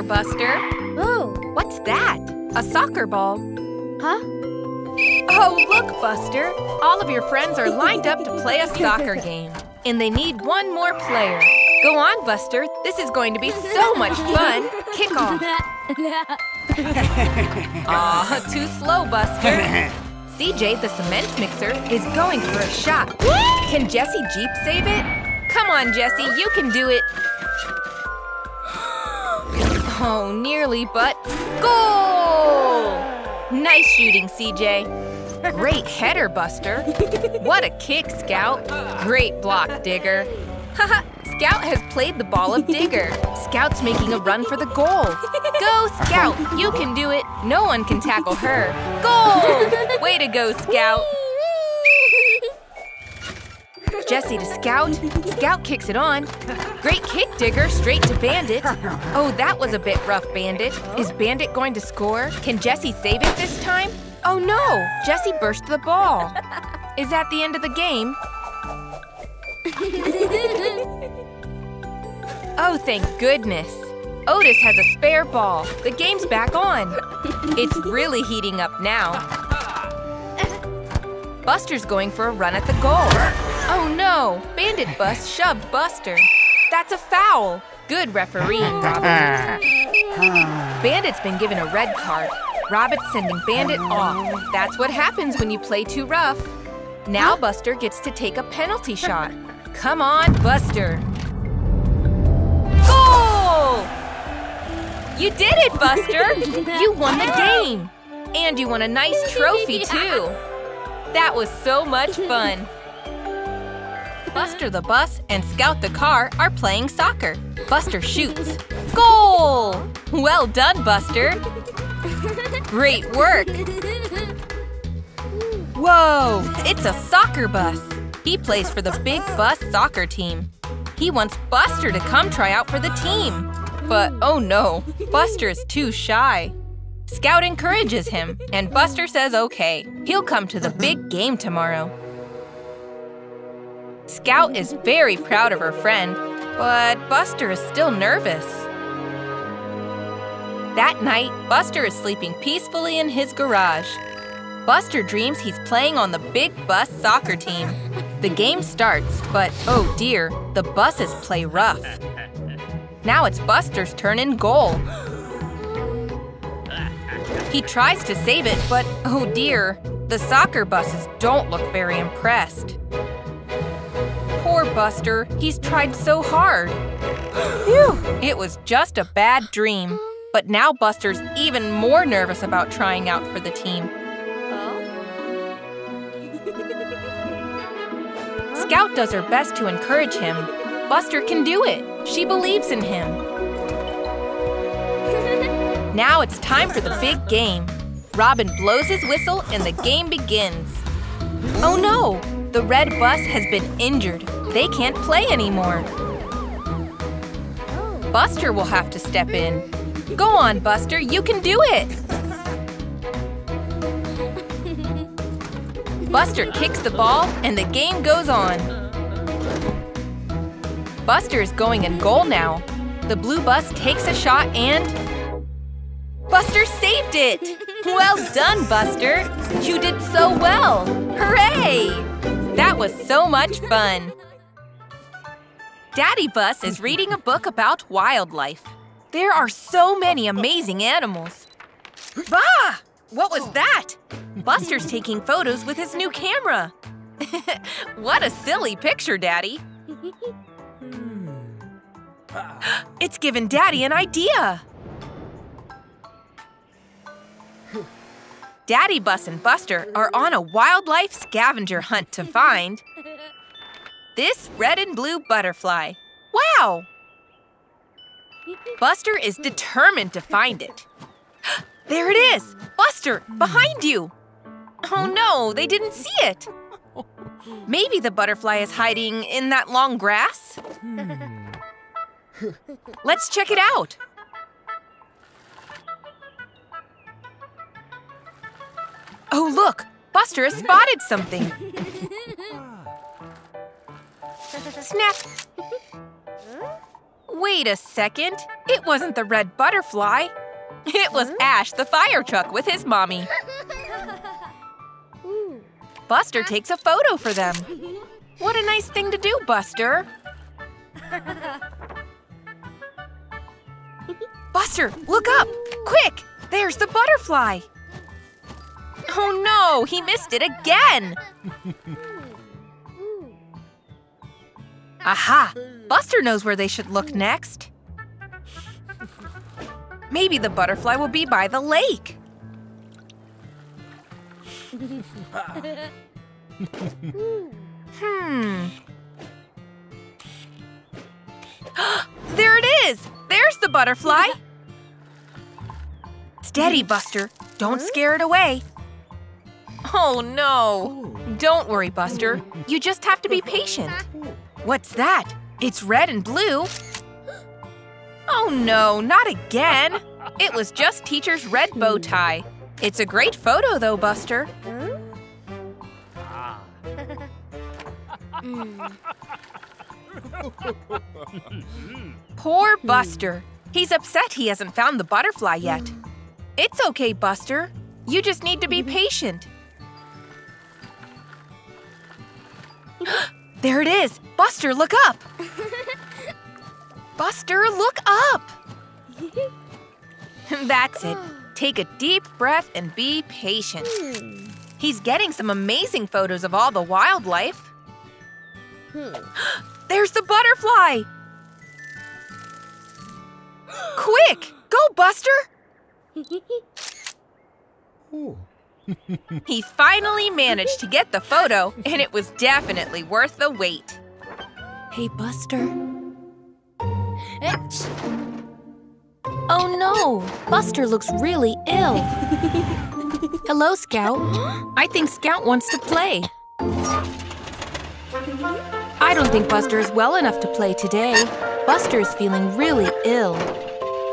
there, Buster. Oh. What's that? A soccer ball. Huh? Oh, look, Buster. All of your friends are lined up to play a soccer game. And they need one more player. Go on, Buster. This is going to be so much fun. Kick off. Aw, too slow, Buster. CJ, the cement mixer, is going for a shot. Can Jesse Jeep save it? Come on, Jesse, you can do it. Oh, nearly, but goal! Nice shooting, CJ. Great header, Buster. What a kick, Scout. Great block, Digger. Haha, Scout has played the ball of Digger. Scout's making a run for the goal. Go, Scout! You can do it. No one can tackle her. Goal! Way to go, Scout. Jesse to Scout. Scout kicks it on. Great kick, Digger, straight to Bandit. Oh, that was a bit rough, Bandit. Is Bandit going to score? Can Jesse save it this time? Oh no! Jesse burst the ball. Is that the end of the game? Oh, thank goodness. Otis has a spare ball. The game's back on. It's really heating up now. Buster's going for a run at the goal. Oh no! Bandit Bus shoved Buster. That's a foul. Good refereeing, Robin. Bandit's been given a red card. Robin's sending Bandit off. That's what happens when you play too rough. Now Buster gets to take a penalty shot. Come on, Buster. Goal! You did it, Buster! You won the game! And you won a nice trophy, too. That was so much fun. Buster the bus and Scout the car are playing soccer. Buster shoots. Goal! Well done, Buster. Great work. Whoa, it's a soccer bus. He plays for the Big Bus soccer team. He wants Buster to come try out for the team. But oh no, Buster is too shy. Scout encourages him, and Buster says okay. He'll come to the big game tomorrow. Scout is very proud of her friend, but Buster is still nervous. That night, Buster is sleeping peacefully in his garage. Buster dreams he's playing on the Big Bus soccer team. The game starts, but oh dear, the buses play rough. Now it's Buster's turn in goal. He tries to save it, but oh dear, the soccer buses don't look very impressed. Poor Buster, he's tried so hard. Phew, it was just a bad dream. But now Buster's even more nervous about trying out for the team. Scout does her best to encourage him. Buster can do it. She believes in him. Now it's time for the big game. Robin blows his whistle and the game begins. Oh no! The red bus has been injured. They can't play anymore. Buster will have to step in. Go on, Buster, you can do it! Buster kicks the ball and the game goes on. Buster is going in goal now. The blue bus takes a shot and... Buster saved it! Well done, Buster! You did so well! Hooray! That was so much fun! Daddy Bus is reading a book about wildlife. There are so many amazing animals. Bah! What was that? Buster's taking photos with his new camera. what a silly picture, Daddy. it's given Daddy an idea. Daddy Bus and Buster are on a wildlife scavenger hunt to find this red and blue butterfly. Wow! Buster is determined to find it. There it is! Buster, behind you! Oh no, they didn't see it! Maybe the butterfly is hiding in that long grass? Hmm. Let's check it out! Oh look! Buster has spotted something! Snap! Wait a second. It wasn't the red butterfly. It was Ash the fire truck with his mommy. Buster takes a photo for them. What a nice thing to do, Buster. Buster, look up! Quick! There's the butterfly! Oh no, he missed it again! Aha! Buster knows where they should look next. Maybe the butterfly will be by the lake. hmm. there it is! There's the butterfly! Steady, Buster. Don't scare it away. Oh no! Don't worry, Buster. You just have to be patient. What's that? It's red and blue. Oh no, not again! It was just teacher's red bow tie. It's a great photo though, Buster. Hmm. Poor Buster. He's upset he hasn't found the butterfly yet. It's okay, Buster. You just need to be patient. there it is! Buster, look up! Buster, look up! That's it. Take a deep breath and be patient. Hmm. He's getting some amazing photos of all the wildlife. Hmm. There's the butterfly! Quick! Go, Buster! he finally managed to get the photo, and it was definitely worth the wait. Hey, Buster. Oh no! Buster looks really ill. Hello, Scout. I think Scout wants to play. I don't think Buster is well enough to play today. Buster is feeling really ill.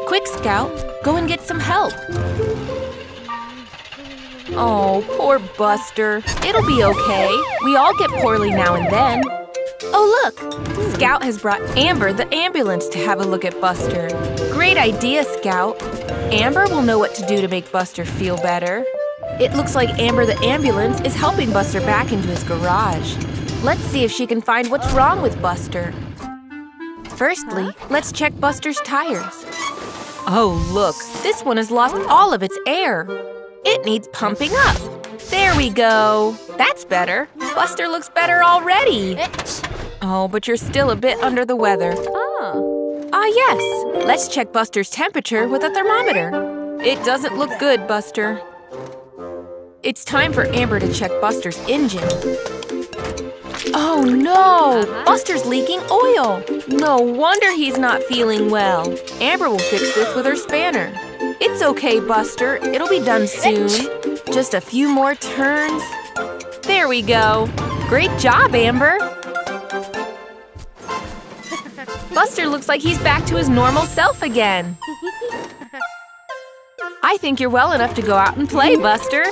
Quick, Scout, go and get some help. Oh, poor Buster. It'll be okay. We all get poorly now and then. Oh, look! Scout has brought Amber the ambulance to have a look at Buster. Great idea, Scout. Amber will know what to do to make Buster feel better. It looks like Amber the ambulance is helping Buster back into his garage. Let's see if she can find what's wrong with Buster. Firstly, let's check Buster's tires. Oh, look, this one has lost all of its air. It needs pumping up. There we go. That's better. Buster looks better already. Oh, but you're still a bit under the weather. Oh. Ah, yes. Let's check Buster's temperature with a thermometer. It doesn't look good, Buster. It's time for Amber to check Buster's engine. Oh no! Buster's leaking oil! No wonder he's not feeling well. Amber will fix this with her spanner. It's okay, Buster. It'll be done soon. Just a few more turns. There we go. Great job, Amber. Buster looks like he's back to his normal self again. I think you're well enough to go out and play, Buster.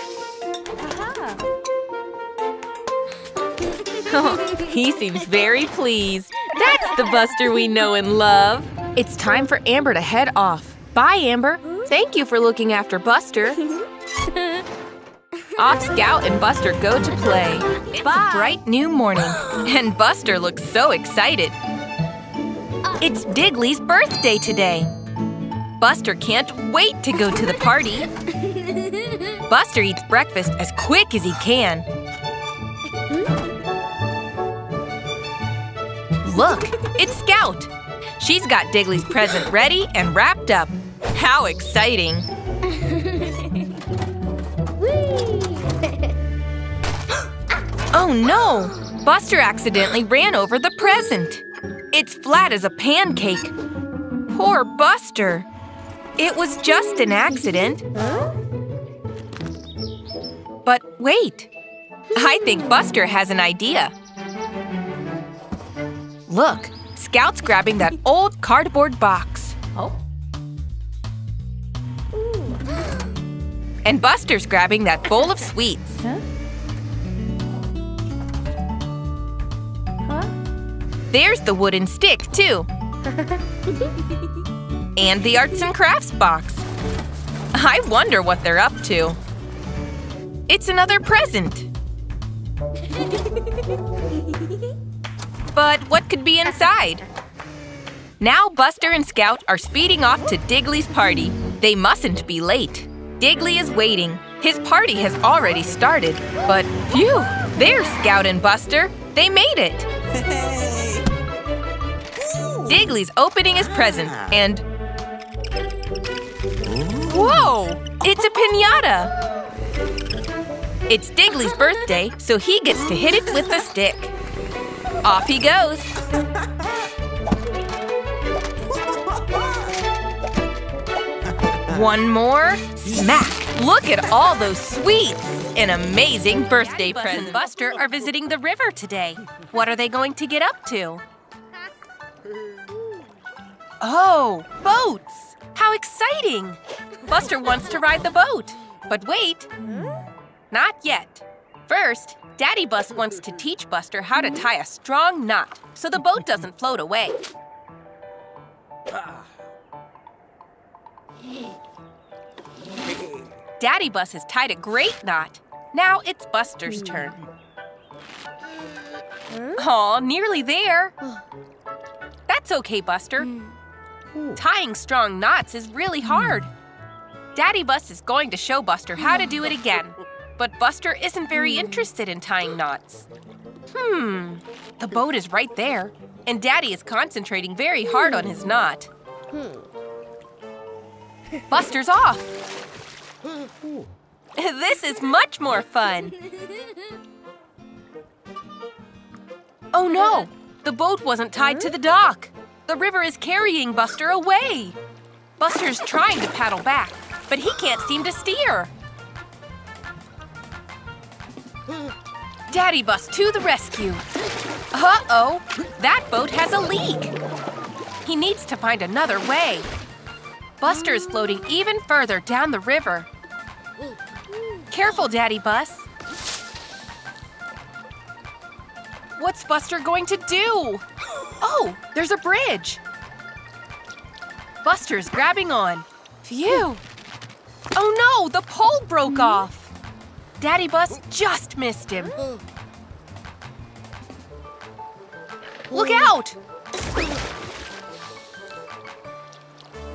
he seems very pleased. That's the Buster we know and love. It's time for Amber to head off. Bye, Amber. Thank you for looking after Buster. Off Scout and Buster go to play. It's Bye. a bright new morning, and Buster looks so excited. It's Digley's birthday today. Buster can't wait to go to the party. Buster eats breakfast as quick as he can. Look, it's Scout. She's got Digley's present ready and wrapped up. How exciting! Oh no! Buster accidentally ran over the present. It's flat as a pancake. Poor Buster. It was just an accident. But wait. I think Buster has an idea. Look, Scout's grabbing that old cardboard box. And Buster's grabbing that bowl of sweets. Huh? There's the wooden stick, too. and the arts and crafts box. I wonder what they're up to. It's another present. But what could be inside? Now Buster and Scout are speeding off to Digley's party. They mustn't be late. Digley is waiting. His party has already started. But phew, there's Scout and Buster. They made it. Digley's opening his present ah. and… Whoa! It's a pinata! It's Digley's birthday, so he gets to hit it with a stick. Off he goes. One more. Smack! Look at all those sweets! An amazing birthday present. Buster are visiting the river today. What are they going to get up to? Oh, boats! How exciting! Buster wants to ride the boat. But wait, not yet. First, Daddy Bus wants to teach Buster how to tie a strong knot so the boat doesn't float away. Daddy Bus has tied a great knot. Now it's Buster's turn. Aw, nearly there. That's okay, Buster. Tying strong knots is really hard. Daddy Bus is going to show Buster how to do it again. But Buster isn't very interested in tying knots. Hmm, the boat is right there, and Daddy is concentrating very hard on his knot. Buster's off! This is much more fun! Oh no! The boat wasn't tied to the dock! The river is carrying Buster away! Buster's trying to paddle back, but he can't seem to steer! Daddy Bus to the rescue! Uh-oh! That boat has a leak! He needs to find another way. Buster is floating even further down the river. Careful, Daddy Bus! What's Buster going to do? Oh, there's a bridge! Buster's grabbing on. Phew! Oh no, the pole broke off! Daddy Bus just missed him. Look out!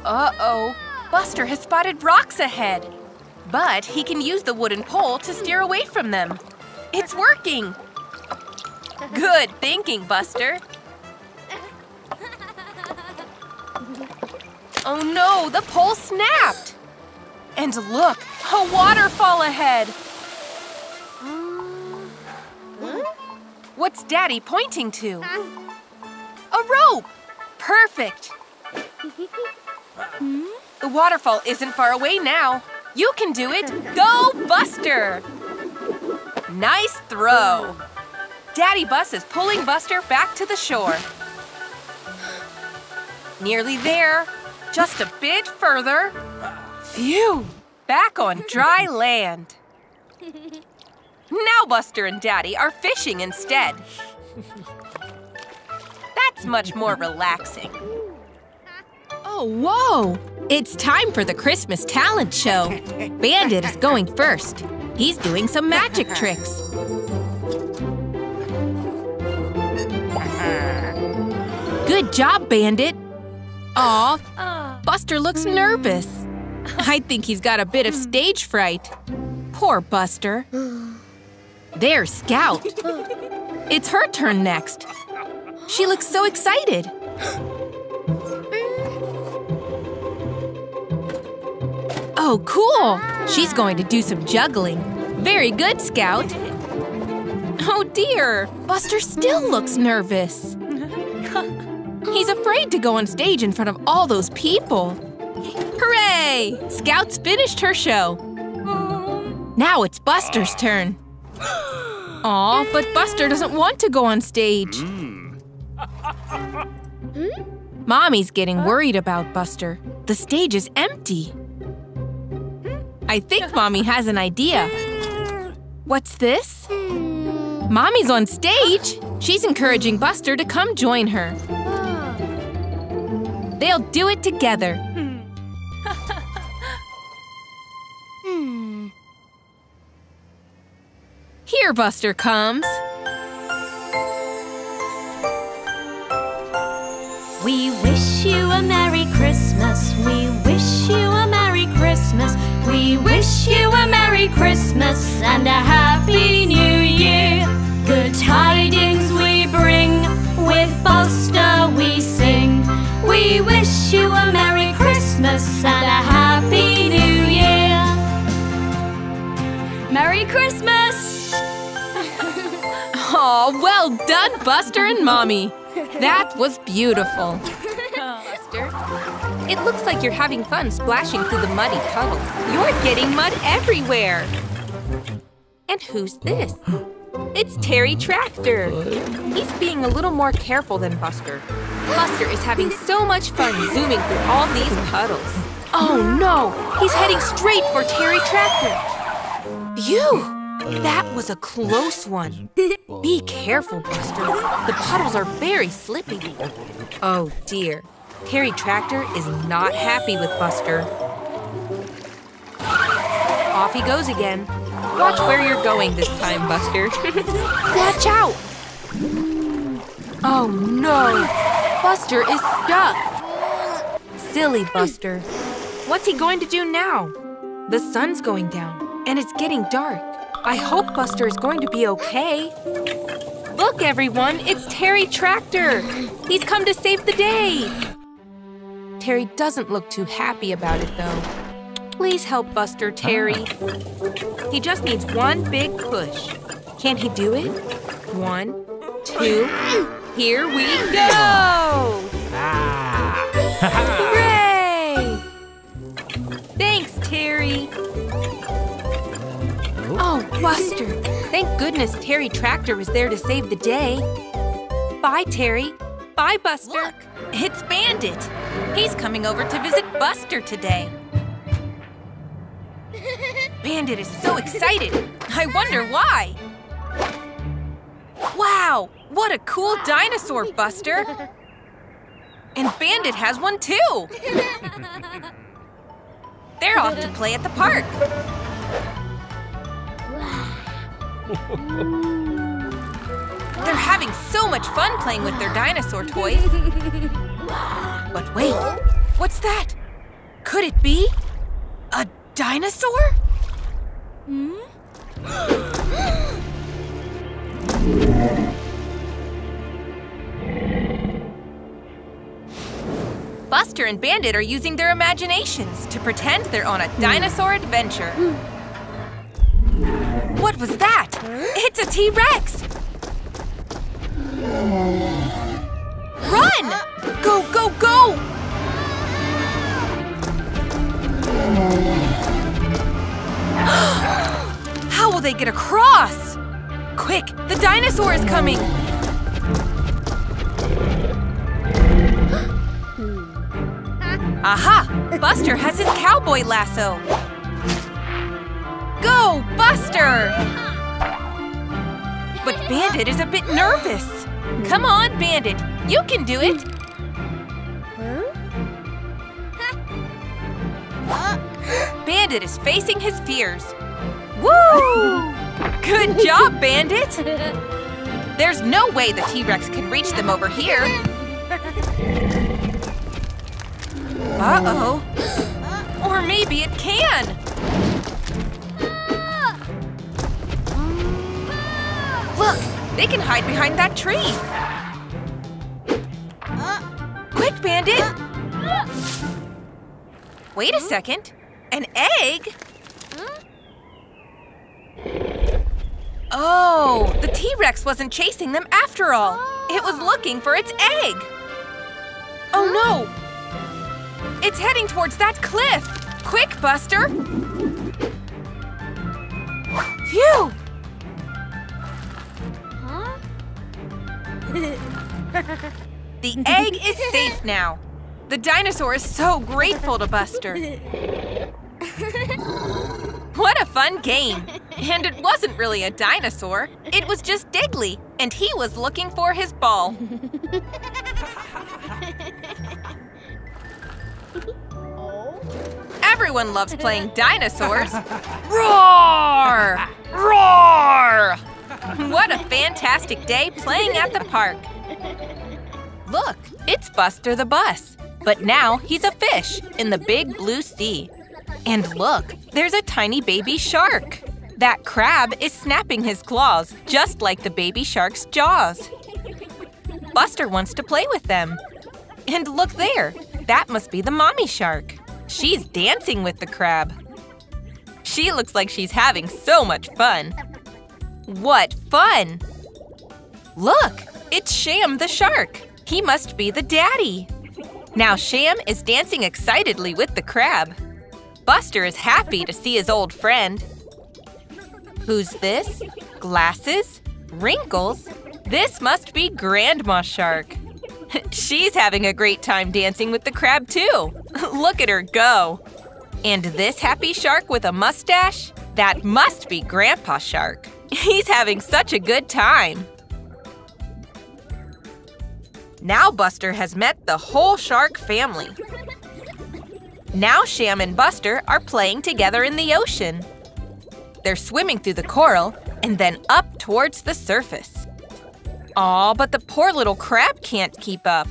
Uh-oh. Buster has spotted rocks ahead. But he can use the wooden pole to steer away from them. It's working! Good thinking, Buster. Oh no, the pole snapped! And look, a waterfall ahead! What's Daddy pointing to? A rope! Perfect! The waterfall isn't far away now. You can do it! Go, Buster! Nice throw! Daddy Bus is pulling Buster back to the shore. Nearly there. Just a bit further. Phew! Back on dry land. Now Buster and Daddy are fishing instead. That's much more relaxing. Oh, whoa! It's time for the Christmas talent show. Bandit is going first. He's doing some magic tricks. Good job, Bandit. Aw, Buster looks nervous. I think he's got a bit of stage fright. Poor Buster. There's Scout. It's her turn next. She looks so excited. Oh, cool! She's going to do some juggling. Very good, Scout. Oh dear, Buster still looks nervous. He's afraid to go on stage in front of all those people. Hooray! Scout's finished her show. Now it's Buster's turn. Aw, but Buster doesn't want to go on stage. Hmm. Mommy's getting worried about Buster. The stage is empty. I think Mommy has an idea. What's this? Mommy's on stage. She's encouraging Buster to come join her. They'll do it together. Here Buster comes. We wish you a Merry Christmas. We wish you a Merry Christmas. We wish you a Merry Christmas and a Happy New Year. Good tidings we bring, with Buster we sing. We wish you a Merry Christmas and a Happy New Year. Merry Christmas! Aw, well done, Buster and Mommy. That was beautiful. It looks like you're having fun splashing through the muddy puddles. You're getting mud everywhere. And who's this? It's Terry Tractor. He's being a little more careful than Buster. Buster is having so much fun zooming through all these puddles. Oh no! He's heading straight for Terry Tractor. Phew! That was a close one. Be careful, Buster. The puddles are very slippy. Oh dear. Terry Tractor is not happy with Buster. Off he goes again. Watch where you're going this time, Buster. Watch out! Oh no! Buster is stuck! Silly Buster. What's he going to do now? The sun's going down, and it's getting dark. I hope Buster is going to be okay. Look, everyone, it's Terry Tractor. He's come to save the day. Terry doesn't look too happy about it, though. Please help Buster, Terry. He just needs one big push. Can he do it? One, two, here we go! Hooray! Thanks, Terry. Oh, Buster! Thank goodness Terry Tractor was there to save the day. Bye, Terry. Bye, Buster. Look, it's Bandit. He's coming over to visit Buster today. Bandit is so excited. I wonder why. Wow, what a cool dinosaur, Buster. And Bandit has one too. They're off to play at the park. They're having so much fun playing with their dinosaur toys. But wait, what's that? Could it be a dinosaur? Hmm? Buster and Bandit are using their imaginations to pretend they're on a dinosaur adventure. What was that? It's a T-Rex! Run! Go, go, go! How will they get across? Quick, the dinosaur is coming! Aha! Buster has his cowboy lasso! Go, Buster! But Bandit is a bit nervous. Come on, Bandit. You can do it. Bandit is facing his fears. Woo! Good job, Bandit! There's no way the T-Rex can reach them over here. Uh-oh. Or maybe it can. Look, they can hide behind that tree. Quick, Bandit! Wait a second. An egg? Oh, the T-Rex wasn't chasing them after all. It was looking for its egg. Oh no! It's heading towards that cliff. Quick, Buster! Phew! The egg is safe now. The dinosaur is so grateful to Buster. What a fun game! And it wasn't really a dinosaur. It was just Digley, and he was looking for his ball. Everyone loves playing dinosaurs. Roar! Roar! What a fantastic day playing at the park. Look, it's Buster the bus. But now he's a fish in the big blue sea. And look, there's a tiny baby shark. That crab is snapping his claws, just like the baby shark's jaws. Buster wants to play with them. And look there, that must be the mommy shark. She's dancing with the crab. She looks like she's having so much fun. What fun! Look, it's Sham the shark. He must be the daddy. Now Sham is dancing excitedly with the crab. Buster is happy to see his old friend. Who's this? Glasses? Wrinkles? This must be Grandma Shark. She's having a great time dancing with the crab, too. Look at her go. And this happy shark with a mustache? That must be Grandpa Shark. He's having such a good time. Now Buster has met the whole shark family. Now Sham and Buster are playing together in the ocean. They're swimming through the coral and then up towards the surface. Aw, but the poor little crab can't keep up.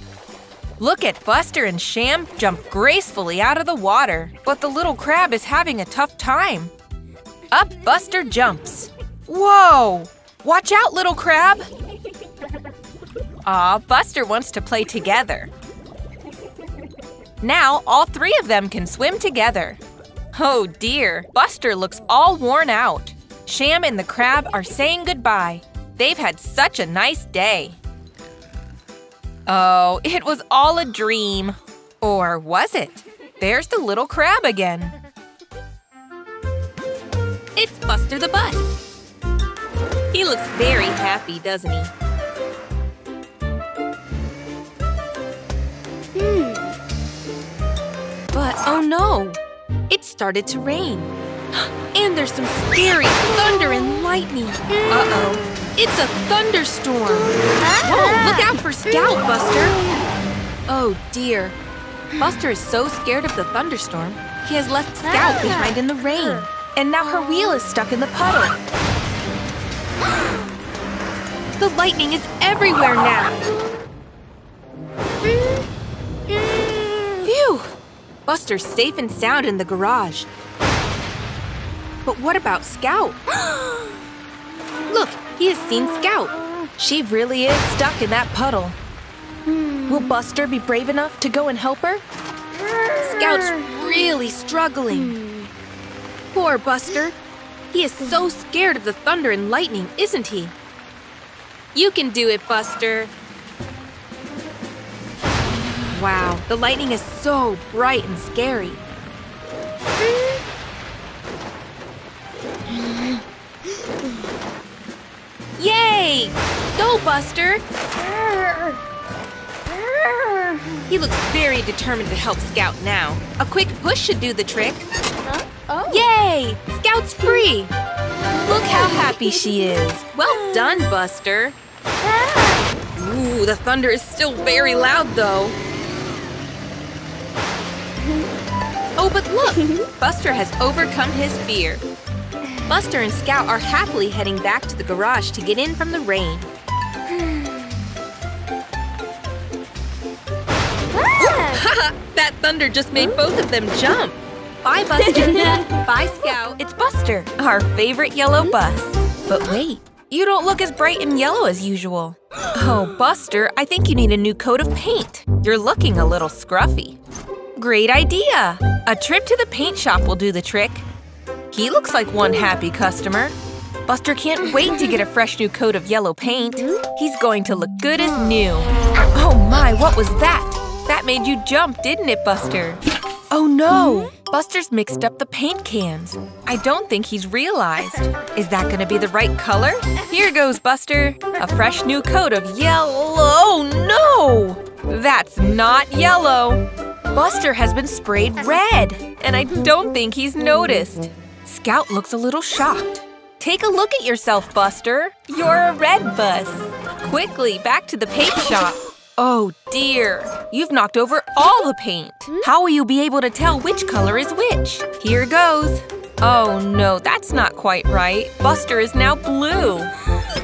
Look at Buster and Sham jump gracefully out of the water, but the little crab is having a tough time. Up Buster jumps. Whoa! Watch out, little crab! Aw, Buster wants to play together. Now all three of them can swim together. Oh dear, Buster looks all worn out. Sham and the crab are saying goodbye. They've had such a nice day. Oh, it was all a dream. Or was it? There's the little crab again. It's Buster the Bus. He looks very happy, doesn't he? Hmm. But oh no! It started to rain. And there's some scary thunder and lightning. Uh-oh. It's a thunderstorm. Whoa, look out for Scout, Buster. Oh dear. Buster is so scared of the thunderstorm, he has left Scout behind in the rain. And now her wheel is stuck in the puddle. The lightning is everywhere now. Phew! Buster's safe and sound in the garage. But what about Scout? Look, he has seen Scout. She really is stuck in that puddle. Will Buster be brave enough to go and help her? Scout's really struggling. Poor Buster. He is so scared of the thunder and lightning, isn't he? You can do it, Buster. Wow, the lightning is so bright and scary. Yay! Go, Buster! He looks very determined to help Scout now. A quick push should do the trick. Oh. Yay! Scout's free! Look how happy she is. Well done, Buster. Ooh, the thunder is still very loud, though. Oh, but look! Buster has overcome his fear. Buster and Scout are happily heading back to the garage to get in from the rain. That thunder just made both of them jump. Bye, Buster. Bye, Scout. It's Buster, our favorite yellow bus. But wait, you don't look as bright and yellow as usual. Oh, Buster, I think you need a new coat of paint. You're looking a little scruffy. Great idea! A trip to the paint shop will do the trick. He looks like one happy customer. Buster can't wait to get a fresh new coat of yellow paint. He's going to look good as new. Oh my, what was that? That made you jump, didn't it, Buster? Oh no! Buster's mixed up the paint cans. I don't think he's realized. Is that gonna be the right color? Here goes, Buster. A fresh new coat of yellow. Oh no! That's not yellow. Buster has been sprayed red, and I don't think he's noticed. Scout looks a little shocked. Take a look at yourself, Buster. You're a red bus. Quickly, back to the paint shop. Oh dear, you've knocked over all the paint. How will you be able to tell which color is which? Here goes. Oh no, that's not quite right. Buster is now blue.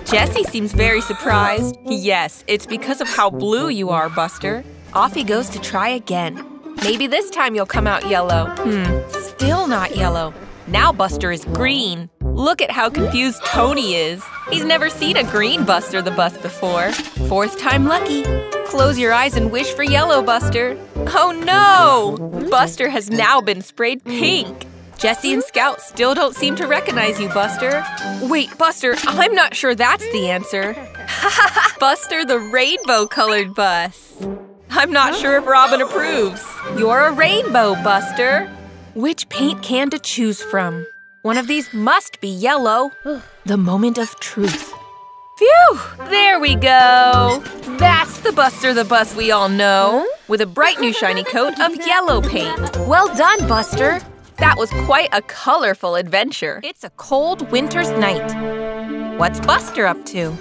Jessie seems very surprised. Yes, it's because of how blue you are, Buster. Off he goes to try again. Maybe this time you'll come out yellow. Hmm, still not yellow. Now Buster is green. Look at how confused Tony is. He's never seen a green Buster the Bus before. Fourth time lucky. Close your eyes and wish for yellow, Buster. Oh no! Buster has now been sprayed pink. Jessie and Scout still don't seem to recognize you, Buster. Wait, Buster, I'm not sure that's the answer. Buster the rainbow-colored bus. I'm not sure if Robin approves. You're a rainbow, Buster. Which paint can to choose from? One of these must be yellow. The moment of truth. Phew! There we go! That's the Buster the Bus we all know, with a bright new shiny coat of yellow paint. Well done, Buster! That was quite a colorful adventure. It's a cold winter's night. What's Buster up to?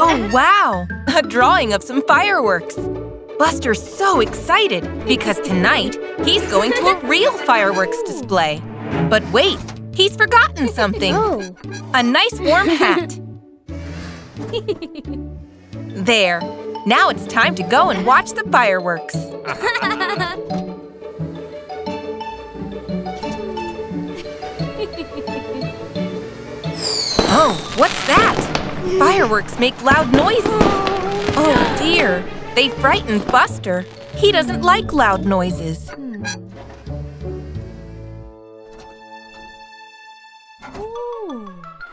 Oh, wow! A drawing of some fireworks. Buster's so excited because tonight he's going to a real fireworks display. But wait, he's forgotten something. Oh. A nice warm hat. there. Now it's time to go and watch the fireworks. oh, what's that? Fireworks make loud noises. Oh dear, they frightened Buster. He doesn't like loud noises. Hmm.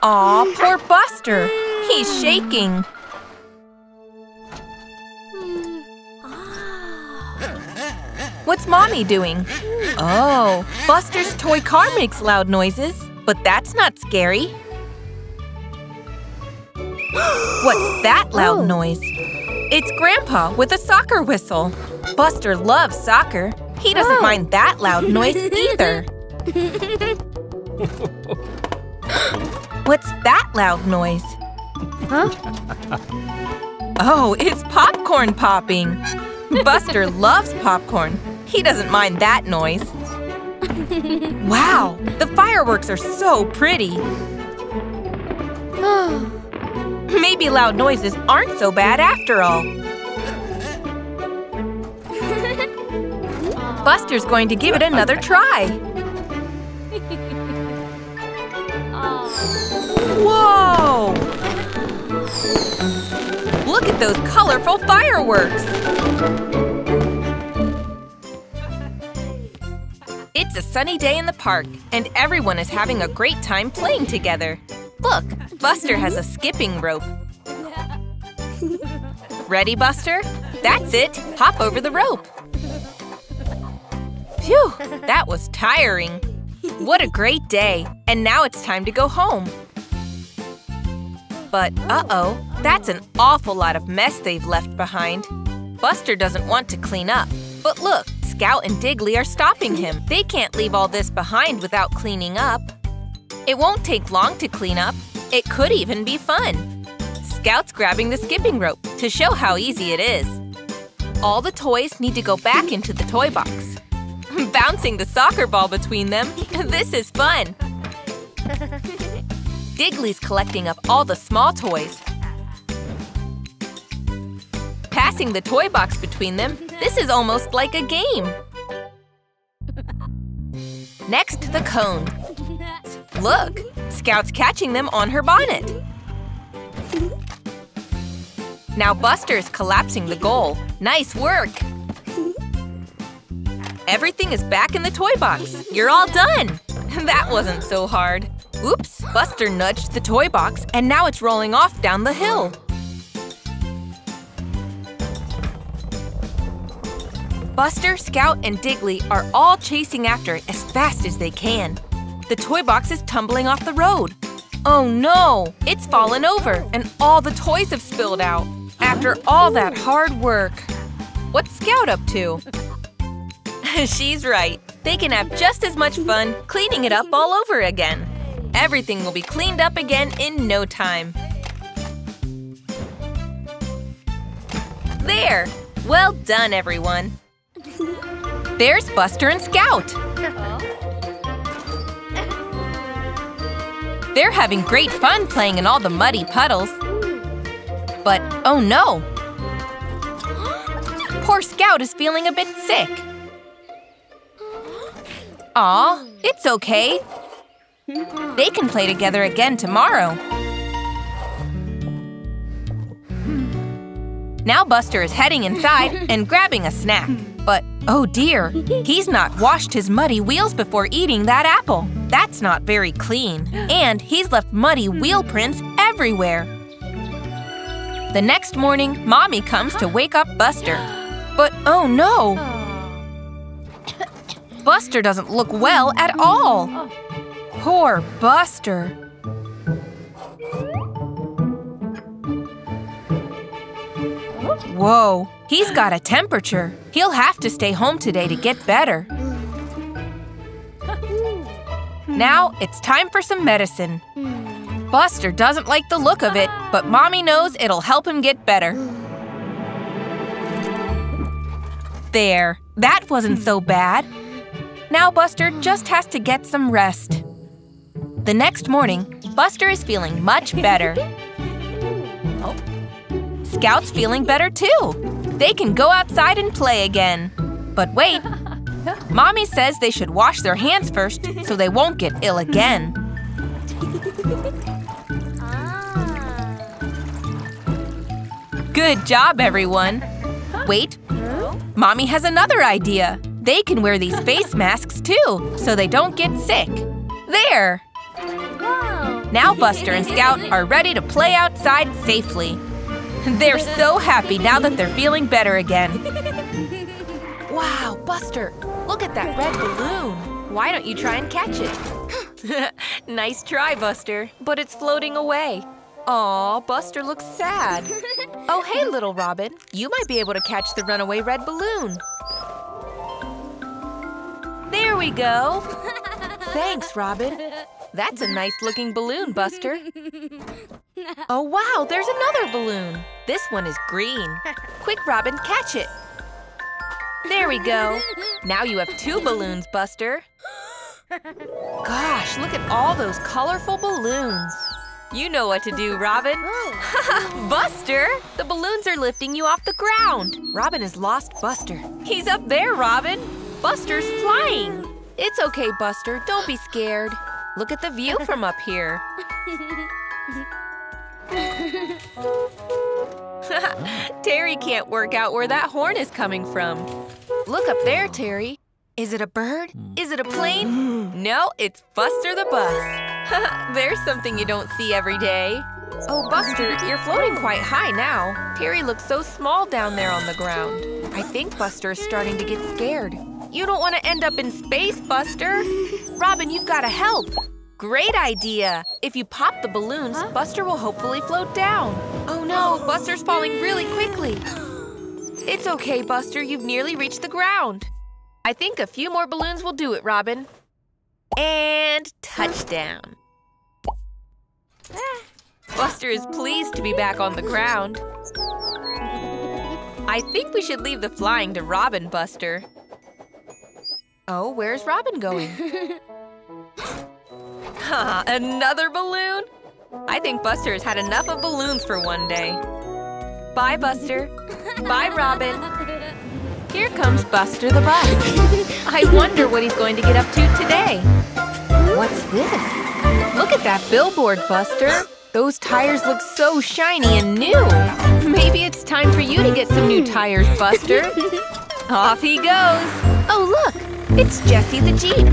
Aw, poor Buster. He's shaking. Hmm. Ah. What's Mommy doing? Oh, Buster's toy car makes loud noises, but that's not scary. What's that loud oh. noise? It's Grandpa with a soccer whistle. Buster loves soccer. He doesn't oh. mind that loud noise either. What's that loud noise? Huh? Oh, it's popcorn popping. Buster loves popcorn. He doesn't mind that noise. Wow, the fireworks are so pretty. Oh. Maybe loud noises aren't so bad after all. Buster's going to give it another try. Whoa! Look at those colorful fireworks! It's a sunny day in the park, and everyone is having a great time playing together. Look, Buster has a skipping rope. Ready, Buster? That's it. Hop over the rope. Phew, that was tiring. What a great day. And now it's time to go home. But uh-oh, that's an awful lot of mess they've left behind. Buster doesn't want to clean up. But look, Scout and Digley are stopping him. They can't leave all this behind without cleaning up. It won't take long to clean up. It could even be fun. Scout's grabbing the skipping rope to show how easy it is. All the toys need to go back into the toy box. Bouncing the soccer ball between them, this is fun. Digley's collecting up all the small toys. Passing the toy box between them, this is almost like a game. Next, the cone. Look, Scout's catching them on her bonnet. Now Buster's collapsing the goal. Nice work! Everything is back in the toy box. You're all done! That wasn't so hard. Oops, Buster nudged the toy box and now it's rolling off down the hill. Buster, Scout, and Digley are all chasing after it as fast as they can. The toy box is tumbling off the road. Oh no! It's fallen over and all the toys have spilled out. After all that hard work. What's Scout up to? She's right. They can have just as much fun cleaning it up all over again. Everything will be cleaned up again in no time. There! Well done, everyone. There's Buster and Scout. They're having great fun playing in all the muddy puddles. But oh no! Poor Scout is feeling a bit sick. Aw, it's okay. They can play together again tomorrow. Now Buster is heading inside and grabbing a snack. But oh dear, he's not washed his muddy wheels before eating that apple. That's not very clean. And he's left muddy wheel prints everywhere. The next morning, Mommy comes to wake up Buster. But oh no! Buster doesn't look well at all. Poor Buster. Whoa, he's got a temperature. He'll have to stay home today to get better. Now it's time for some medicine. Buster doesn't like the look of it, but Mommy knows it'll help him get better. There, that wasn't so bad. Now Buster just has to get some rest. The next morning, Buster is feeling much better. Oh. Scout's feeling better too. They can go outside and play again. But wait, Mommy says they should wash their hands first so they won't get ill again. Good job, everyone. Wait, Mommy has another idea. They can wear these face masks too, so they don't get sick. There! Now Buster and Scout are ready to play outside safely. They're so happy now that they're feeling better again. Wow, Buster, look at that red balloon. Why don't you try and catch it? nice try, Buster, but it's floating away. Aw, Buster looks sad. Oh, hey, little Robin. You might be able to catch the runaway red balloon. There we go. Thanks, Robin. That's a nice looking balloon, Buster. Oh, wow, there's another balloon. This one is green. Quick, Robin, catch it. There we go. Now you have two balloons, Buster. Gosh, look at all those colorful balloons. You know what to do, Robin. Oh. Buster! The balloons are lifting you off the ground. Robin has lost Buster. He's up there, Robin. Buster's flying. It's okay, Buster. Don't be scared. Look at the view from up here. Terry can't work out where that horn is coming from. Look up there, Terry. Is it a bird? Hmm. Is it a plane? No, it's Buster the Bus. There's something you don't see every day. Oh, Buster, you're floating quite high now. Terry looks so small down there on the ground. I think Buster is starting to get scared. You don't want to end up in space, Buster. Robin, you've got to help. Great idea! If you pop the balloons, huh? Buster will hopefully float down. Oh no, oh, Buster's falling really quickly. It's okay, Buster. You've nearly reached the ground. I think a few more balloons will do it, Robin. And touchdown. Buster is pleased to be back on the ground. I think we should leave the flying to Robin, Buster. Oh, where's Robin going? ha, Another balloon? I think Buster has had enough of balloons for one day. Bye, Buster. Bye, Robin. Here comes Buster the Bus. I wonder what he's going to get up to today. What's this? Look at that billboard, Buster. Those tires look so shiny and new. Maybe it's time for you to get some new tires, Buster. Off he goes. Oh, look, it's Jessie the Jeep.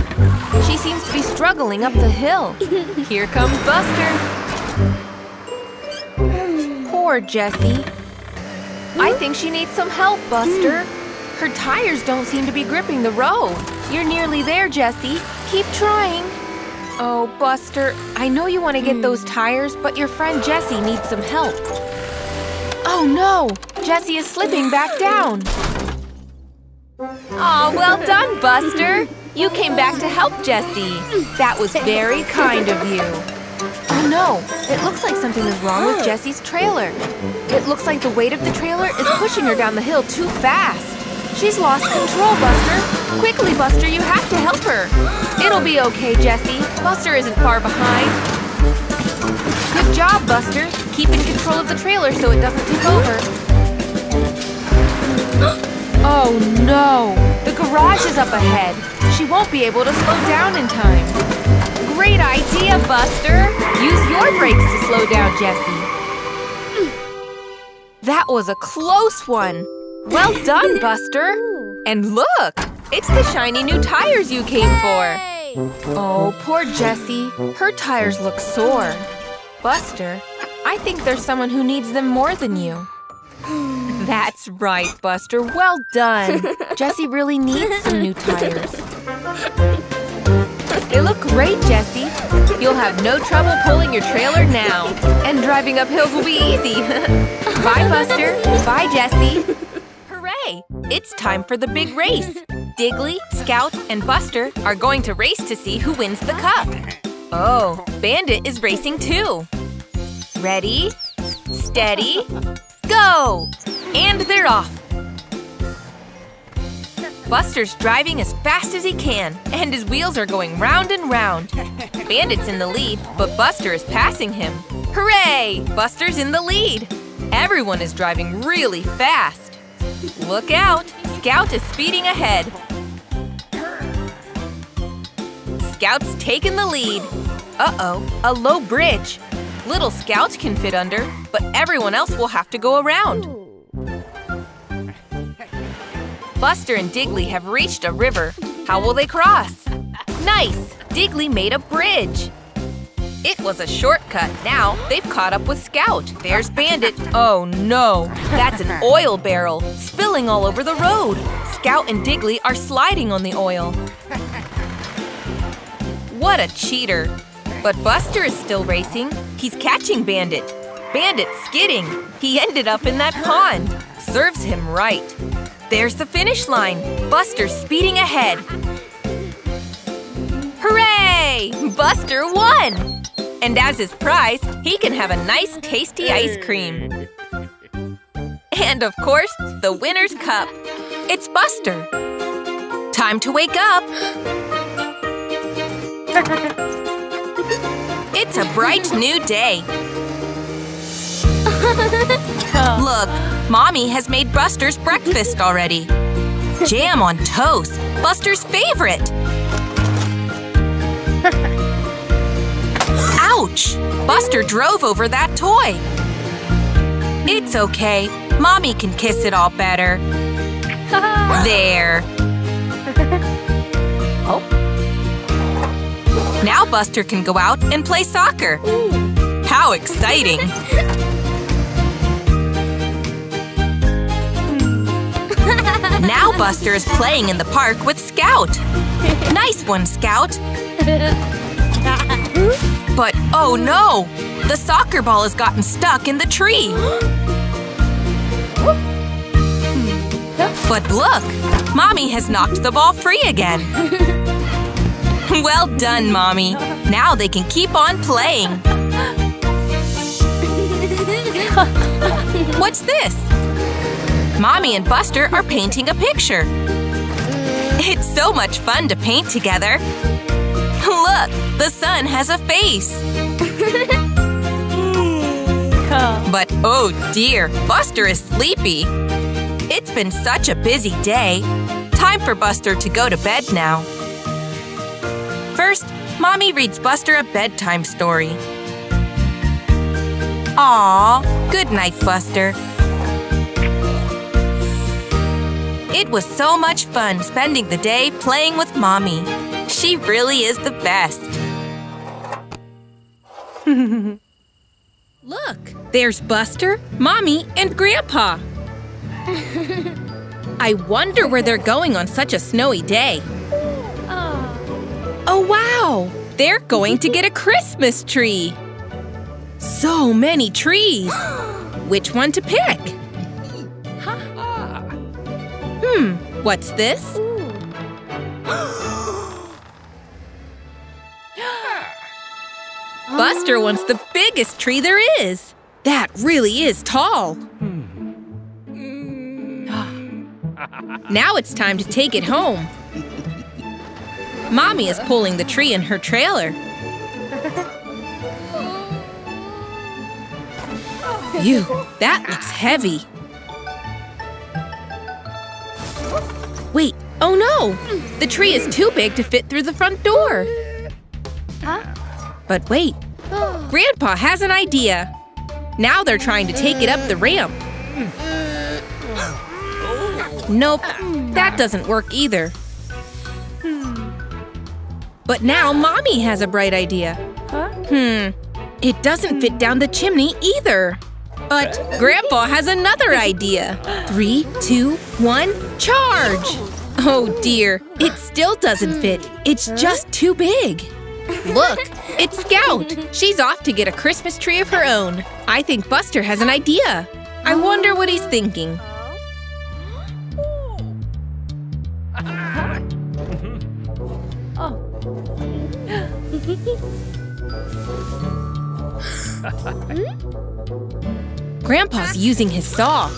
She seems to be struggling up the hill. Here comes Buster. Poor Jessie. I think she needs some help, Buster. Hmm. Her tires don't seem to be gripping the road. You're nearly there, Jessie. Keep trying. Oh, Buster, I know you want to get hmm. those tires, but your friend Jessie needs some help. Oh no! Jessie is slipping back down. Aw, well done, Buster! You came back to help Jessie. That was very kind of you. Oh no, it looks like something is wrong with Jessie's trailer. It looks like the weight of the trailer is pushing her down the hill too fast. She's lost control, Buster. Quickly, Buster, you have to help her. It'll be okay, Jessie. Buster isn't far behind. Good job, Buster. Keep in control of the trailer so it doesn't tip over. Oh no! The garage is up ahead. She won't be able to slow down in time. Great idea, Buster! Use your brakes to slow down, Jessie. That was a close one. Well done, Buster. And look, it's the shiny new tires you came for. Oh, poor Jessie. Her tires look sore. Buster, I think there's someone who needs them more than you. That's right, Buster. Well done. Jessie really needs some new tires. They look great, Jessie. You'll have no trouble pulling your trailer now. And driving up hills will be easy. Bye, Buster. Bye, Jessie. Hooray! It's time for the big race. Digley, Scout, and Buster are going to race to see who wins the cup. Oh, Bandit is racing too. Ready, steady, go! And they're off. Buster's driving as fast as he can, and his wheels are going round and round. Bandit's in the lead, but Buster is passing him. Hooray! Buster's in the lead. Everyone is driving really fast. Look out! Scout is speeding ahead. Scout's taken the lead. Uh-oh, a low bridge. Little Scout can fit under, but everyone else will have to go around. Buster and Digley have reached a river. How will they cross? Nice! Digley made a bridge. It was a shortcut. Now they've caught up with Scout. There's Bandit. Oh no! That's an oil barrel, spilling all over the road. Scout and Digley are sliding on the oil. What a cheater! But Buster is still racing. He's catching Bandit. Bandit's skidding. He ended up in that pond. Serves him right. There's the finish line. Buster's speeding ahead. Hooray! Buster won! And as his prize, he can have a nice tasty ice cream. And of course, the winner's cup. It's Buster. Time to wake up. It's a bright new day. Look, Mommy has made Buster's breakfast already. Jam on toast, Buster's favorite. Ouch! Buster drove over that toy. It's okay. Mommy can kiss it all better. There. Now Buster can go out and play soccer. How exciting! Now Buster is playing in the park with Scout. Nice one, Scout. But oh no! The soccer ball has gotten stuck in the tree. But look! Mommy has knocked the ball free again. Well done, Mommy. Now they can keep on playing. What's this? Mommy and Buster are painting a picture. It's so much fun to paint together. Look, the sun has a face. But oh dear, Buster is sleepy. It's been such a busy day. Time for Buster to go to bed now. First, Mommy reads Buster a bedtime story. Aw, good night, Buster. It was so much fun spending the day playing with Mommy. She really is the best. Look, there's Buster, Mommy, and Grandpa. I wonder where they're going on such a snowy day. They're going to get a Christmas tree! So many trees! Which one to pick? Hmm, What's this? Buster wants the biggest tree there is. That really is tall. now it's time to take it home. Mommy is pulling the tree in her trailer. Phew, that looks heavy. Wait, oh no! The tree is too big to fit through the front door. But wait, Grandpa has an idea. Now they're trying to take it up the ramp. Nope, that doesn't work either. But now Mommy has a bright idea. Hmm, it doesn't fit down the chimney either. But Grandpa has another idea. Three, two, one, charge! Oh dear, it still doesn't fit. It's just too big. Look, it's Scout. She's off to get a Christmas tree of her own. I think Buster has an idea. I wonder what he's thinking. Grandpa's using his saw.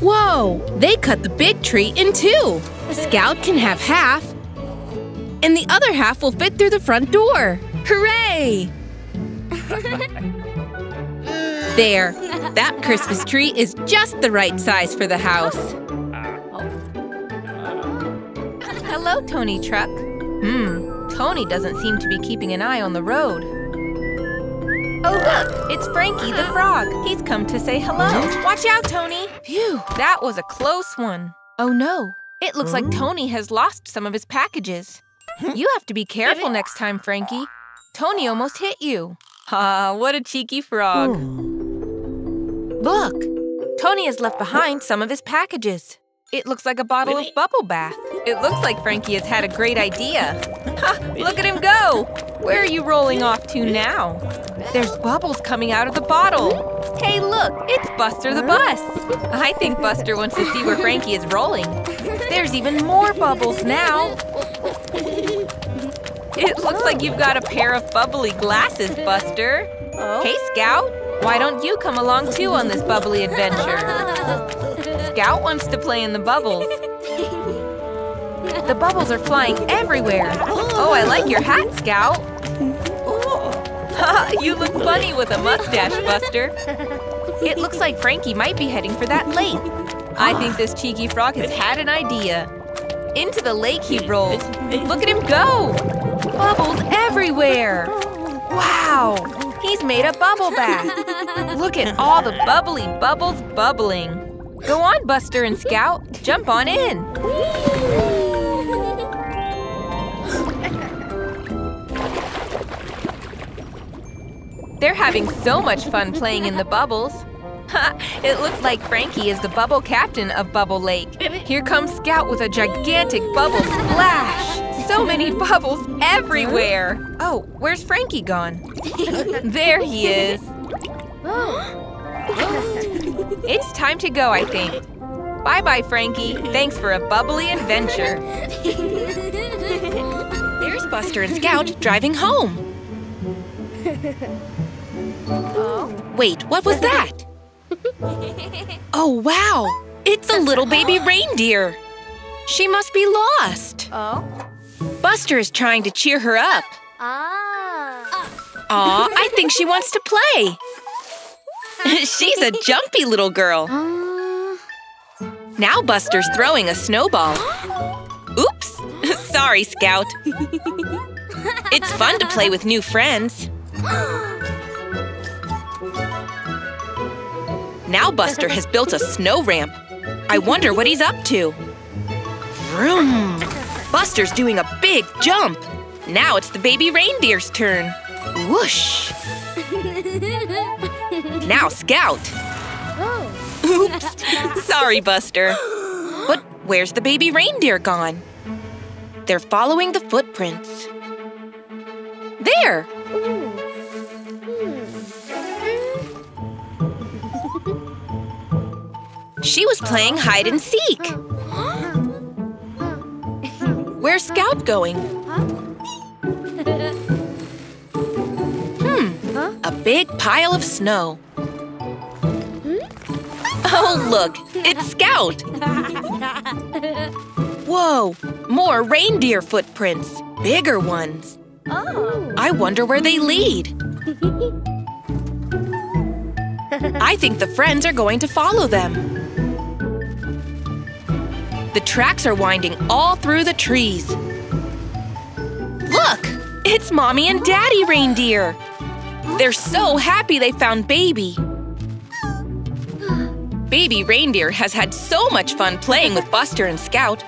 Whoa! They cut the big tree in two. Scout can have half, and the other half will fit through the front door. Hooray! there, that Christmas tree is just the right size for the house. Hello, Tony Truck. Hmm, Tony doesn't seem to be keeping an eye on the road. Oh, look, it's Frankie the Frog. He's come to say hello. Watch out, Tony. Phew, that was a close one. Oh no, it looks like Tony has lost some of his packages. You have to be careful next time, Frankie. Tony almost hit you. Ah, what a cheeky frog. Look, Tony has left behind some of his packages. It looks like a bottle of bubble bath. It looks like Frankie has had a great idea. Ha! Look at him go! Where are you rolling off to now? There's bubbles coming out of the bottle. Hey, look! It's Buster the Bus. I think Buster wants to see where Frankie is rolling. There's even more bubbles now. It looks like you've got a pair of bubbly glasses, Buster. Hey, Scout. Why don't you come along too on this bubbly adventure? Scout wants to play in the bubbles. The bubbles are flying everywhere. Oh, I like your hat, Scout. you look funny with a mustache, Buster. It looks like Frankie might be heading for that lake. I think this cheeky frog has had an idea. Into the lake he rolls. Look at him go! Bubbles everywhere! Wow! He's made a bubble bath. Look at all the bubbly bubbles bubbling. Go on, Buster and Scout. Jump on in. They're having so much fun playing in the bubbles. Ha! It looks like Frankie is the bubble captain of Bubble Lake. Here comes Scout with a gigantic bubble splash. So many bubbles everywhere. Oh, where's Frankie gone? there he is. It's time to go, I think. Bye-bye, Frankie. Thanks for a bubbly adventure. There's Buster and Scout driving home. Wait, what was that? Oh, wow! It's a little baby reindeer! She must be lost! Oh? Buster is trying to cheer her up. Ah. Aw, I think she wants to play. She's a jumpy little girl. Now Buster's throwing a snowball. Oops! Sorry, Scout. It's fun to play with new friends. Now Buster has built a snow ramp. I wonder what he's up to. Vroom! Buster's doing a big jump. Now it's the baby reindeer's turn. Whoosh! Now Scout. Oh. Oops. Sorry, Buster. But where's the baby reindeer gone? They're following the footprints. There! She was playing hide and seek. Where's Scout going? Hmm, a big pile of snow. Oh, look, it's Scout. Whoa, more reindeer footprints, bigger ones. Oh. I wonder where they lead. I think the friends are going to follow them. The tracks are winding all through the trees. Look! It's Mommy and Daddy reindeer! They're so happy they found Baby. Baby reindeer has had so much fun playing with Buster and Scout.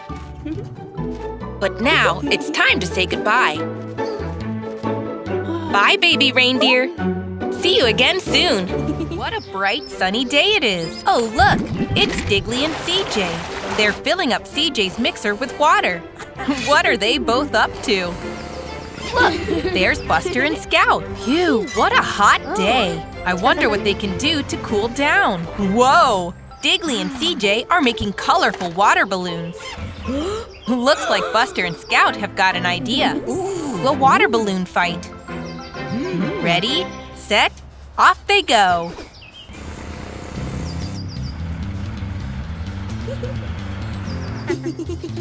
But now it's time to say goodbye. Bye, baby reindeer. See you again soon. What a bright, sunny day it is. Oh, look, it's Digley and CJ. They're filling up CJ's mixer with water. what are they both up to? Look, there's Buster and Scout. Phew, what a hot day. I wonder what they can do to cool down. Whoa! Digley and CJ are making colorful water balloons. Looks like Buster and Scout have got an idea. A water balloon fight. Ready, set, off they go.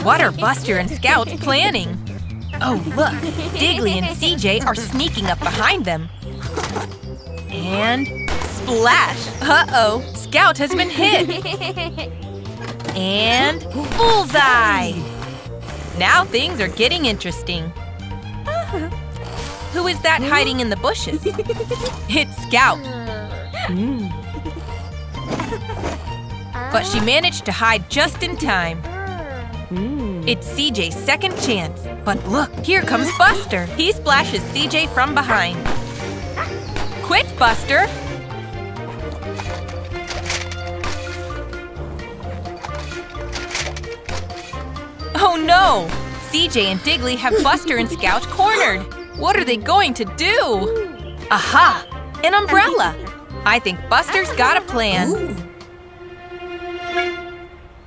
What are Buster and Scout planning? Oh, look, Digley and CJ are sneaking up behind them. And splash! Uh-oh, Scout has been hit. And bullseye! Now things are getting interesting. Who is that hiding in the bushes? It's Scout. Hmm. But she managed to hide just in time. It's CJ's second chance. But look, here comes Buster. He splashes CJ from behind. Quit, Buster! Oh no! CJ and Digley have Buster and Scout cornered. What are they going to do? Aha! An umbrella! I think Buster's got a plan.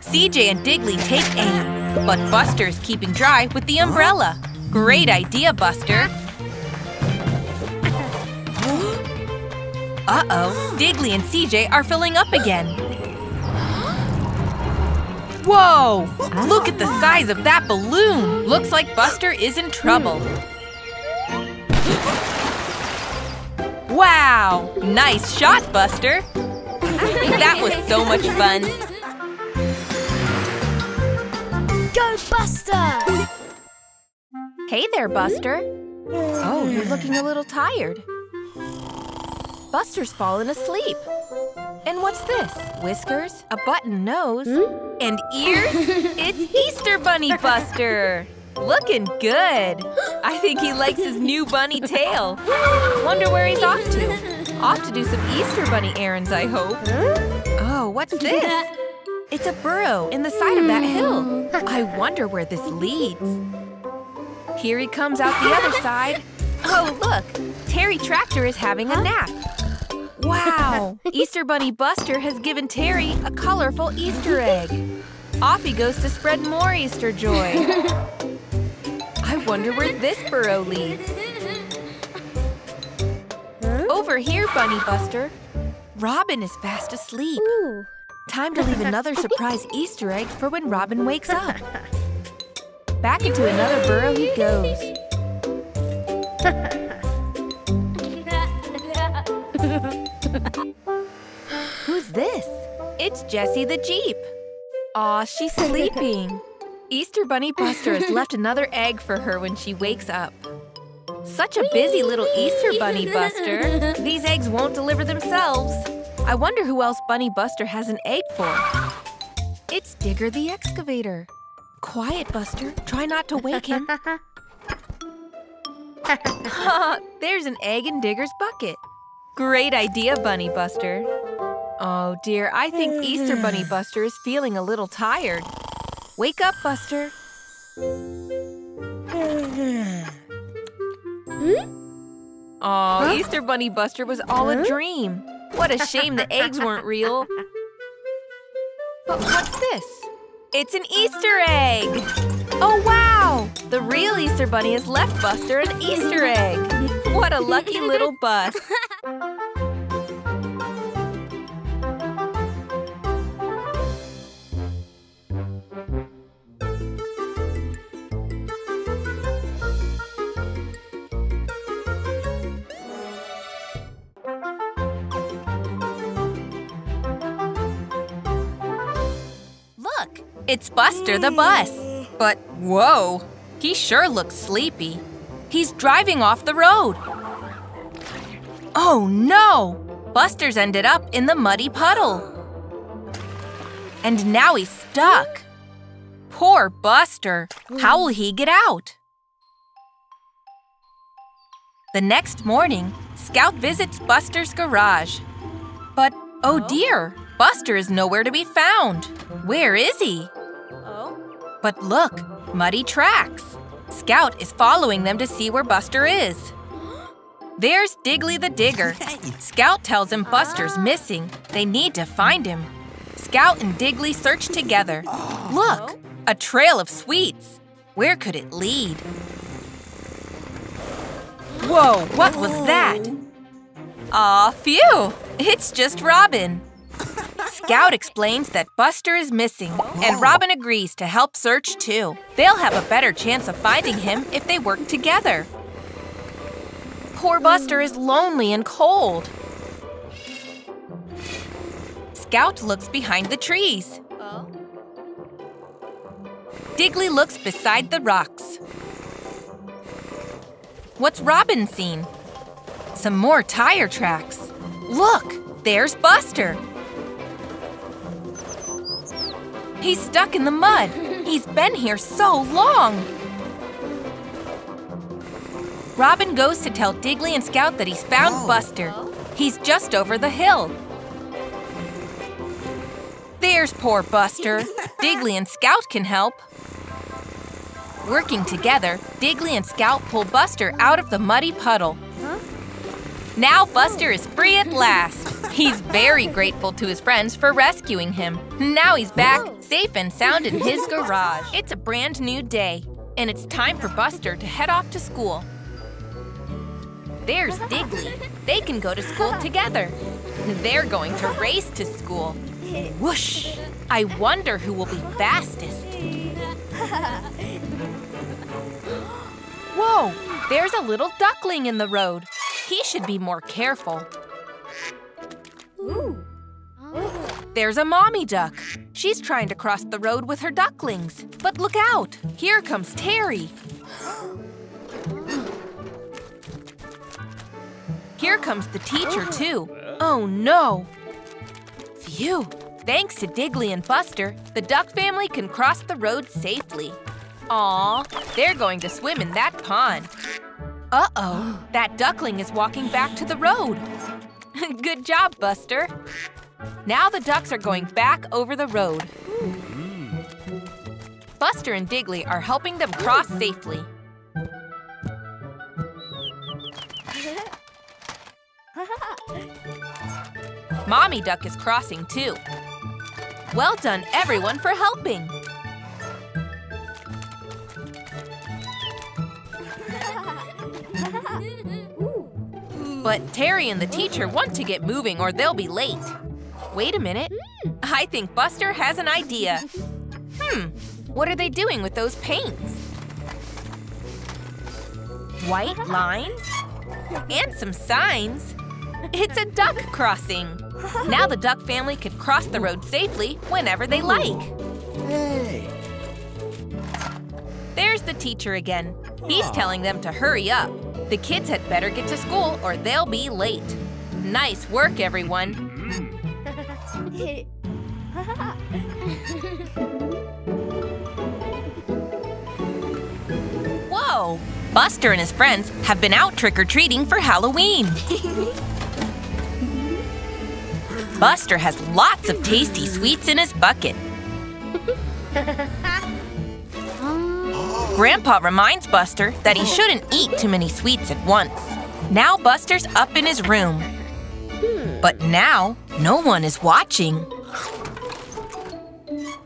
CJ and Digley take aim, but Buster's keeping dry with the umbrella. Great idea, Buster. Uh-oh, Digley and CJ are filling up again. Whoa! Look at the size of that balloon! Looks like Buster is in trouble. Wow! Nice shot, Buster! That was so much fun. Buster! Hey there, Buster. Oh, you're looking a little tired. Buster's fallen asleep. And what's this? Whiskers, a button nose, hmm? and ears? it's Easter Bunny Buster! Looking good. I think he likes his new bunny tail. Wonder where he's off to. Off to do some Easter Bunny errands, I hope. Oh, what's this? It's a burrow in the side of that hill. Hmm. I wonder where this leads. Here he comes out the other side. Oh, look! Terry Tractor is having a nap. Wow! Easter Bunny Buster has given Terry a colorful Easter egg. Off he goes to spread more Easter joy. I wonder where this burrow leads. Over here, Bunny Buster. Robin is fast asleep. Time to leave another surprise Easter egg for when Robin wakes up. Back into another burrow he goes. Who's this? It's Jessie the Jeep. Aw, she's sleeping. Easter Bunny Buster has left another egg for her when she wakes up. Such a busy little Easter Bunny Buster. These eggs won't deliver themselves. I wonder who else Bunny Buster has an egg for. It's Digger the Excavator. Quiet, Buster. Try not to wake him. There's an egg in Digger's bucket. Great idea, Bunny Buster. Oh dear, I think Easter Bunny Buster is feeling a little tired. Wake up, Buster. Oh, Easter Bunny Buster was all a dream. What a shame the eggs weren't real. But what's this? It's an Easter egg! Oh, wow! The real Easter Bunny has left Buster an Easter egg! What a lucky little bus! it's Buster the bus. But whoa, he sure looks sleepy. He's driving off the road. Oh no! Buster's ended up in the muddy puddle. And now he's stuck. Poor Buster. How will he get out? The next morning, Scout visits Buster's garage. But oh dear, Buster is nowhere to be found. Where is he? But look, muddy tracks. Scout is following them to see where Buster is. There's Digley the Digger. Scout tells him Buster's ah. missing. They need to find him. Scout and Digley search together. Oh. Look, a trail of sweets. Where could it lead? Whoa, what was that? Oh. Aw, phew! It's just Robin. Scout explains that Buster is missing, and Robin agrees to help search too. They'll have a better chance of finding him if they work together. Poor Buster is lonely and cold. Scout looks behind the trees. Digley looks beside the rocks. What's Robin seen? Some more tire tracks. Look, there's Buster. He's stuck in the mud. He's been here so long. Robin goes to tell Digley and Scout that he's found oh. Buster. He's just over the hill. There's poor Buster. Digley and Scout can help. Working together, Digley and Scout pull Buster out of the muddy puddle. Now Buster is free at last. He's very grateful to his friends for rescuing him. Now he's back, safe and sound in his garage. It's a brand new day, and it's time for Buster to head off to school. There's Digley. They can go to school together. They're going to race to school. Whoosh! I wonder who will be fastest. Whoa! There's a little duckling in the road. He should be more careful. Ooh. There's a mommy duck. She's trying to cross the road with her ducklings. But look out! Here comes Terry. Here comes the teacher, oh. too. Oh no! Phew! Thanks to Digley and Buster, the duck family can cross the road safely. Aw, they're going to swim in that pond. Uh-oh, that duckling is walking back to the road. Good job, Buster. Now the ducks are going back over the road. Buster and Digley are helping them cross safely. Mommy Duck is crossing too. Well done, everyone, for helping. But Terry and the teacher want to get moving or they'll be late. Wait a minute. I think Buster has an idea. Hmm, what are they doing with those paints? White lines? And some signs. It's a duck crossing. Now the duck family can cross the road safely whenever they like. Hey! There's the teacher again. He's telling them to hurry up. The kids had better get to school or they'll be late. Nice work, everyone. Whoa! Buster and his friends have been out trick-or-treating for Halloween. Buster has lots of tasty sweets in his bucket. Grandpa reminds Buster that he shouldn't eat too many sweets at once. Now Buster's up in his room. But now, no one is watching.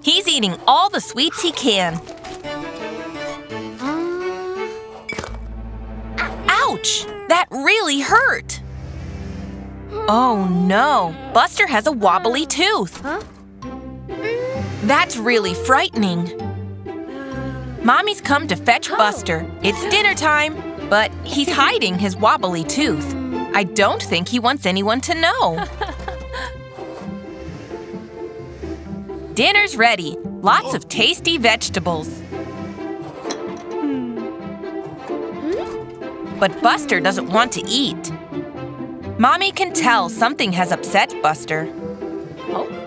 He's eating all the sweets he can. Ouch! That really hurt! Oh no, Buster has a wobbly tooth. That's really frightening. Mommy's come to fetch oh. Buster. It's dinner time, but he's hiding his wobbly tooth. I don't think he wants anyone to know. Dinner's ready. Lots of oh. tasty vegetables. Hmm? But Buster doesn't want to eat. Mommy can tell something has upset Buster. Oh.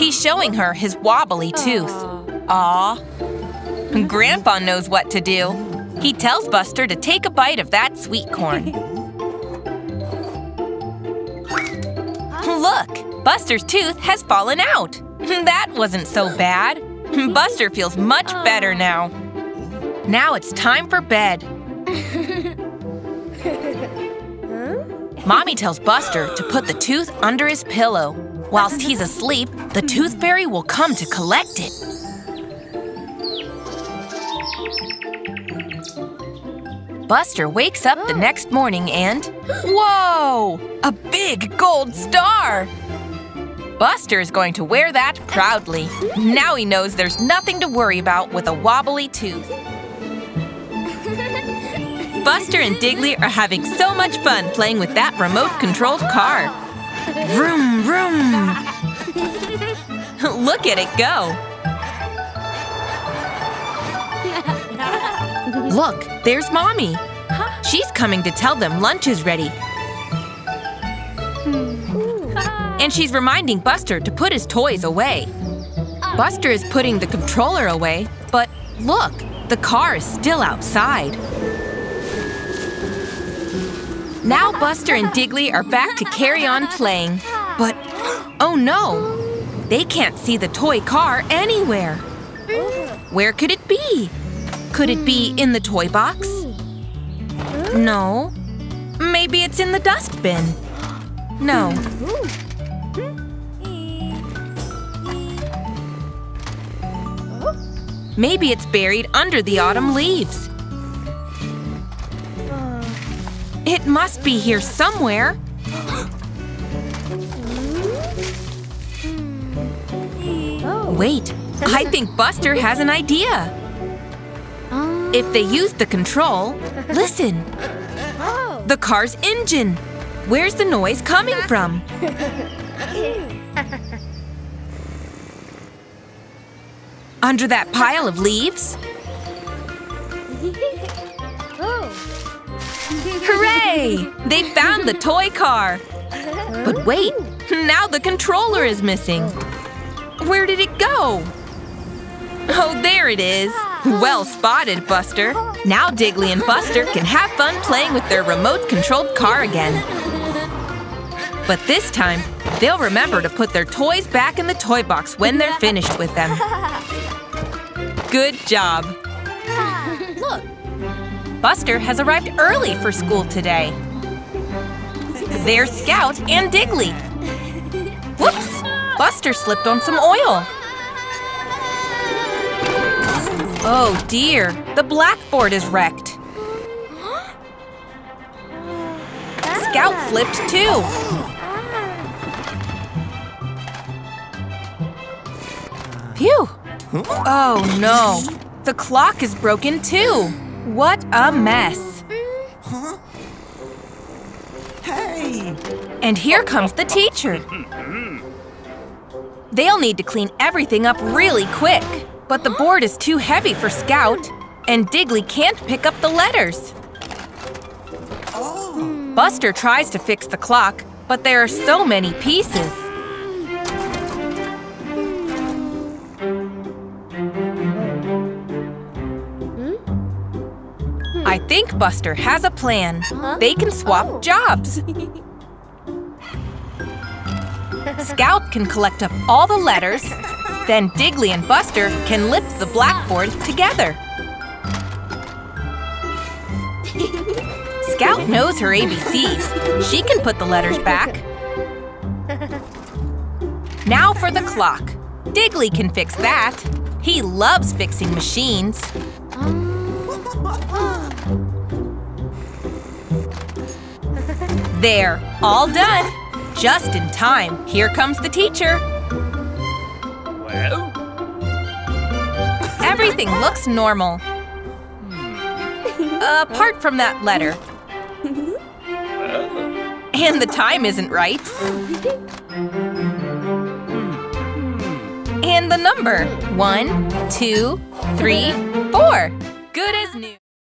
He's showing her his wobbly tooth. Aw. Grandpa knows what to do. He tells Buster to take a bite of that sweet corn. Look, Buster's tooth has fallen out. That wasn't so bad. Buster feels much better now. Now it's time for bed. Mommy tells Buster to put the tooth under his pillow. Whilst he's asleep, the tooth fairy will come to collect it. Buster wakes up the next morning and… Whoa! A big gold star! Buster is going to wear that proudly. Now he knows there's nothing to worry about with a wobbly tooth. Buster and Digley are having so much fun playing with that remote-controlled car. Vroom, vroom! Look at it go! Look, there's Mommy. She's coming to tell them lunch is ready. And she's reminding Buster to put his toys away. Buster is putting the controller away, but look, the car is still outside. Now Buster and Digley are back to carry on playing. But, oh no! They can't see the toy car anywhere. Where could it be? Could it be in the toy box? No. Maybe it's in the dustbin. No. Maybe it's buried under the autumn leaves. It must be here somewhere. Oh. Wait, I think Buster has an idea. Oh. If they use the control, listen. Oh. The car's engine. Where's the noise coming from? Under that pile of leaves? Hooray! They found the toy car! But wait, now the controller is missing. Where did it go? Oh, there it is. Well spotted, Buster. Now Digley and Buster can have fun playing with their remote-controlled car again. But this time, they'll remember to put their toys back in the toy box when they're finished with them. Good job! Look, Buster has arrived early for school today. There's Scout and Digley. Whoops! Buster slipped on some oil. Oh dear, the blackboard is wrecked. Scout flipped too. Phew! Oh no, the clock is broken too. What a mess. Hey! And here comes the teacher. They'll need to clean everything up really quick. But the board is too heavy for Scout, and Digley can't pick up the letters. Oh. Buster tries to fix the clock, but there are so many pieces. I think Buster has a plan. Uh-huh. They can swap oh. jobs. Scout can collect up all the letters, then Digley and Buster can lift the blackboard together. Scout knows her ABCs. She can put the letters back. Now for the clock. Digley can fix that. He loves fixing machines. Mm. There, all done. Just in time. Here comes the teacher. Well? Everything looks normal. Hmm. Apart from that letter. And the time isn't right. Hmm. And the number. One, two, three, four. Good as new.